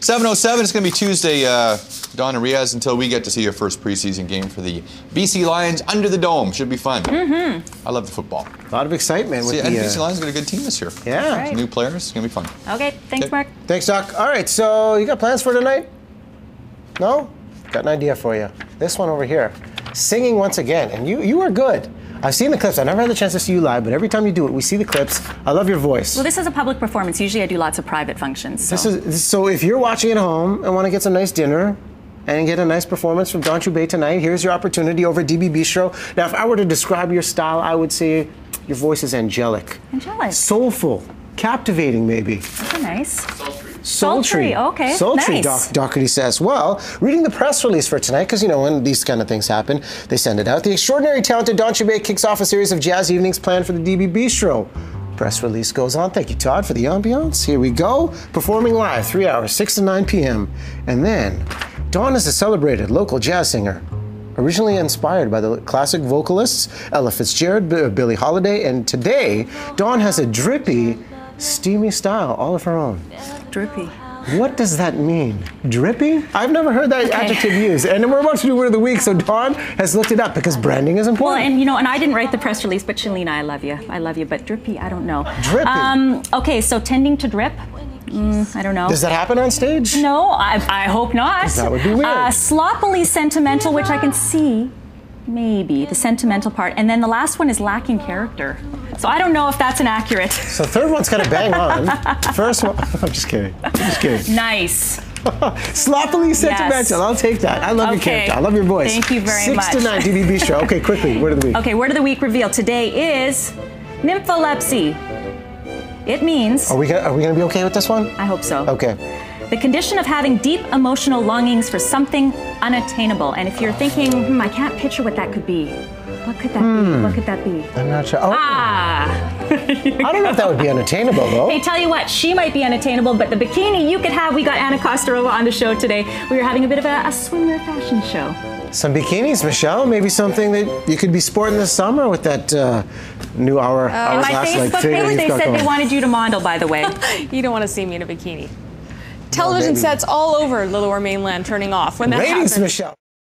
707, it's going to be Tuesday, uh, Dawn and Riaz, until we get to see your first preseason game for the BC Lions under the dome. Should be fun. Mm-hmm. I love the football. A lot of excitement with See, the. and uh, BC Lions got a good team this year. yeah. Right. New players. It's going to be fun. Okay, thanks, Okay. Mark. Thanks, Doc. All right, so you got plans for tonight? No? Got an idea for you. This one over here. Singing once again, and you you are good. I've seen the clips. I never had the chance to see you live, but every time you do it, we see the clips. I love your voice. Well, this is a public performance. Usually I do lots of private functions. So. This is so if you're watching at home and want to get some nice dinner and get a nice performance from Dawn Chubai tonight, here's your opportunity over at DB Bistro. Now, if I were to describe your style, I would say your voice is angelic, Angelic. soulful, captivating, maybe. Those are nice. Sultry. Sultry, okay, Sultry, nice. Doc, Doherty says. Well, reading the press release for tonight, because, you know, when these kind of things happen, they send it out. The extraordinary talented Dawn Chubai kicks off a series of jazz evenings planned for the DB Bistro. Press release goes on. Thank you, Todd, for the ambiance. Here we go. Performing live, three hours, 6 to 9 p.m. And then, Dawn is a celebrated local jazz singer. Originally inspired by the classic vocalists Ella Fitzgerald, B- Billie Holiday, and today, Dawn has a drippy, steamy style all of her own. Droopy. What does that mean? Drippy? I've never heard that adjective used. And we're about to do word of the week, so Dawn has looked it up because branding is important. Well, and you know, and I didn't write the press release, but Shalina, I love you. I love you, but drippy, I don't know. Drippy. Um, okay, so tending to drip. Mm, I don't know. Does that happen on stage? No, I, I hope not. That would be weird. Uh, sloppily sentimental, which I can see, maybe the sentimental part, and then the last one is lacking character. So I don't know if that's inaccurate. So third one's kind of bang on. First one, I'm just kidding. I'm just kidding. nice. Sloppily sentimental. I'll take that. I love your character. I love your voice. Thank you very Six much. to nine DB Bistro. Okay, quickly. Word of the week. Okay, word of the week reveal today is nympholepsy. It means, Are we gonna, are we gonna be okay with this one? I hope so. Okay. The condition of having deep emotional longings for something unattainable. And if you're thinking, hmm, I can't picture what that could be, what could that be? What could that be? I'm not sure. Oh, Ah! I don't know if that would be unattainable though. Hey, tell you what, she might be unattainable, but the bikini you could have. We got Anna Kosturova on the show today. We were having a bit of a, a swimwear fashion show. Some bikinis, Michelle. Maybe something that you could be sporting this summer with that uh, new hour On my hourglass like Facebook figure page, they got said they wanted you to model, by the way. You don't want to see me in a bikini. Television sets all over the lower mainland turning off when that Ratings, happens. Michelle.